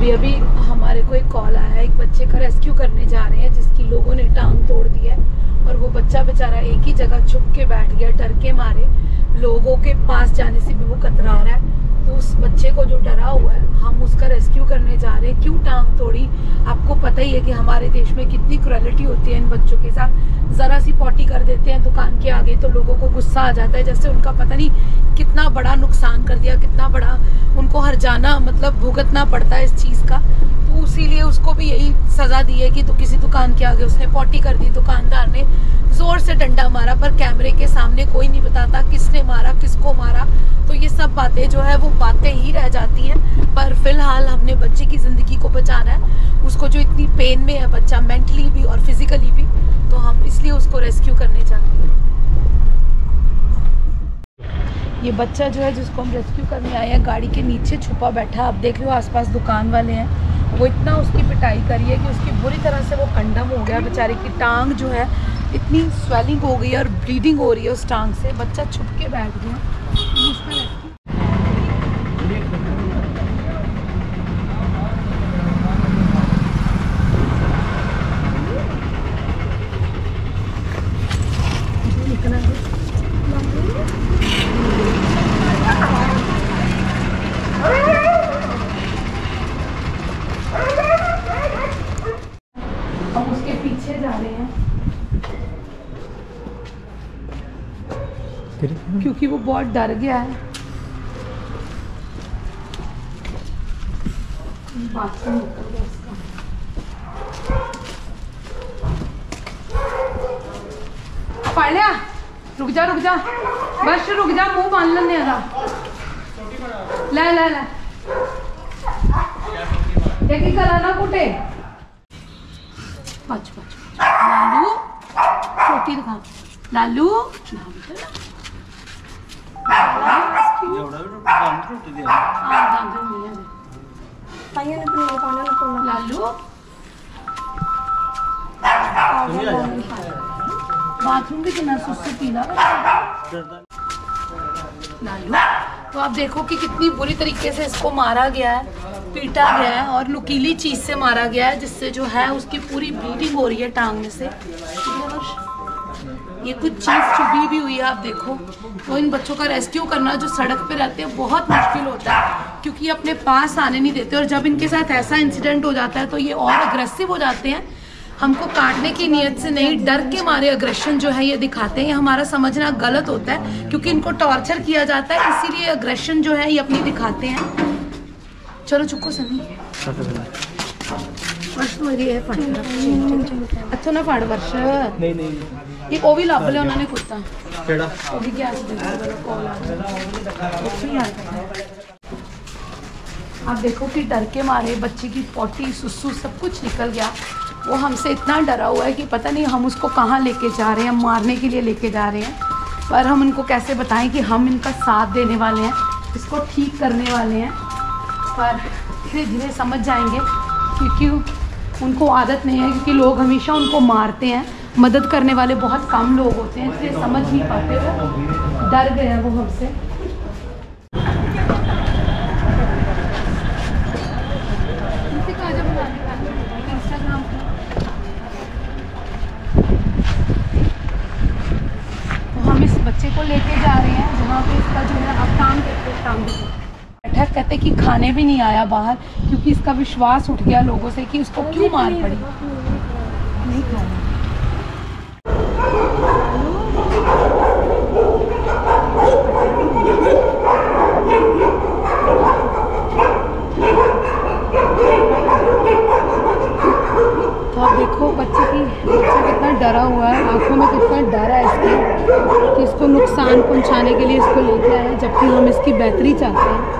अभी अभी हमारे को एक कॉल आया है, एक बच्चे का रेस्क्यू करने जा रहे हैं, जिसकी लोगों ने टांग तोड़ दी है और वो बच्चा बेचारा एक ही जगह छुप के बैठ गया, डर के मारे, लोगों के पास जाने से भी वो कतरा रहा है। तो उस बच्चे को जो डरा हुआ है, हम उसका रेस्क्यू करने जा रहे हैं। क्यों टांग तोड़ी? आपको पता ही है कि हमारे देश में कितनी क्रुएलिटी होती है इन बच्चों के साथ। ज़रा सी पॉटी कर देते हैं दुकान के आगे तो लोगों को गुस्सा आ जाता है, जैसे उनका पता नहीं कितना बड़ा नुकसान कर दिया, कितना बड़ा उनको हर जाना मतलब भुगतना पड़ता है इस चीज़ का। तो इसीलिए उसको भी यही सज़ा दी है कि तो किसी दुकान के आगे उसने पॉटी कर दी, दुकानदार ने ज़ोर से डंडा मारा, पर कैमरे के सामने कोई नहीं बताता किसने मारा, किसको मारा। तो ये सब बातें जो है वो बातें ही रह जाती हैं। पर फ़िलहाल हमने बच्चे की ज़िंदगी को बचाना है। उसको जो इतनी पेन में है बच्चा मेंटली भी और फिजिकली भी तो हम इसलिए उसको रेस्क्यू करने जाते हैं। ये बच्चा जो है, जिसको हम रेस्क्यू करने आए हैं, गाड़ी के नीचे छुपा बैठा आप देख लो आसपास दुकान वाले हैं। वो इतना उसकी पिटाई करी है कि उसकी बुरी तरह से वो कंडम हो गया। बेचारे की टांग जो है, इतनी स्वेलिंग हो गई है और ब्लीडिंग हो रही है उस टांग से। बच्चा छुप के बैठ गया। निकला है? हम उसके पीछे जा रहे हैं। क्योंकि वो बहुत डर गया है। बाथरूम निकल गया उसका। पढ़ लिया रुक जा रुक जा। बस रुक जा मुँह बाँध लेने का ले ले ले। एक ही करा ना कुटे। पच पच पच लालू छोटी दिखा। लालू। लालू. बाथरूम भी कितना सुस्त पीला तो आप देखो कि कितनी बुरी तरीके से इसको मारा गया है, पीटा गया है और नुकीली चीज़ से मारा गया है, जिससे जो है उसकी पूरी ब्लीडिंग हो रही है टांग में से। ये कुछ चीज़ चुभी भी हुई है, आप देखो। तो इन बच्चों का रेस्क्यू करना जो सड़क पे रहते हैं, बहुत मुश्किल होता है, क्योंकि ये अपने पास आने नहीं देते और जब इनके साथ ऐसा इंसिडेंट हो जाता है तो ये और अग्रेसिव हो जाते हैं हमको काटने की नीयत से नहीं डर के मारे अग्रेशन जो है ये दिखाते हैं ये हमारा समझना गलत होता है क्योंकि इनको टॉर्चर किया जाता है इसीलिए अग्रेशन जो है ये अपनी दिखाते हैं चलो चुको सनी वर्ष मेरी है फड़ अच्छा ना फड़ वर्ष ਨਹੀਂ ਨਹੀਂ ਇਹ ਉਹ ਵੀ ਲੱਭ ਲਿਆ ਉਹਨਾਂ ਨੇ ਕੁੱਤਾ ਕਿਹੜਾ ਉਹ ਵੀ ਗਿਆ ਸੀ देखो कॉल आ गया उससे ही आया था। आप देखो कि डर के मारे बच्चे की पोटी सुसु सब कुछ निकल गया वो हमसे इतना डरा हुआ है कि पता नहीं हम उसको कहाँ लेके जा रहे हैं हम मारने के लिए लेके जा रहे हैं। पर हम इनको कैसे बताएँ कि हम इनका साथ देने वाले हैं, इसको ठीक करने वाले हैं। पर धीरे धीरे समझ जाएँगे, क्योंकि उनको आदत नहीं है, क्योंकि लोग हमेशा उनको मारते हैं। मदद करने वाले बहुत कम लोग होते हैं, इसलिए समझ नहीं पाते। वो डर गए हैं वो हमसे इंस्टाग्राम तो बच्चे को लेके जा रहे हैं, जहाँ पे इसका जो है आप काम करते काम बैठक बैठा कहते कि खाने भी नहीं आया बाहर, क्योंकि इसका विश्वास उठ गया लोगों से कि उसको क्यों मार पड़ी नहीं खाया तो आप देखो बच्चे की बच्चा कितना डरा हुआ है। आँखों में कितना डर है इसके, कि इसको नुकसान पहुँचाने के लिए इसको लेके आए है, जबकि हम इसकी बेहतरी चाहते हैं।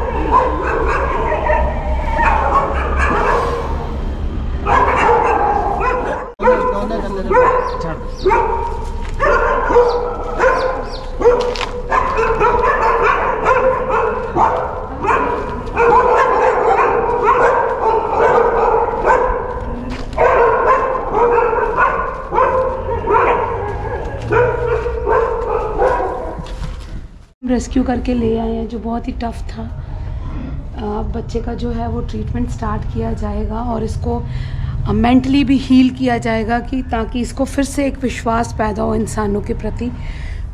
रेस्क्यू करके ले आए हैं, जो बहुत ही टफ था। अब बच्चे का जो है, वो ट्रीटमेंट स्टार्ट किया जाएगा और इसको मेंटली भी हील किया जाएगा कि ताकि इसको फिर से एक विश्वास पैदा हो इंसानों के प्रति।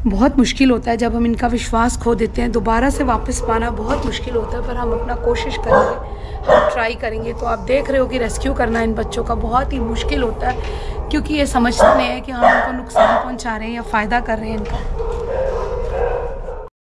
बहुत मुश्किल होता है, जब हम इनका विश्वास खो देते हैं, दोबारा से वापस पाना बहुत मुश्किल होता है, पर हम अपना कोशिश करेंगे, हम ट्राई करेंगे। तो आप देख रहे हो कि रेस्क्यू करना इन बच्चों का बहुत ही मुश्किल होता है, क्योंकि ये समझते नहीं है कि हम उनको नुकसान पहुँचा रहे हैं या फ़ायदा कर रहे हैं इनका।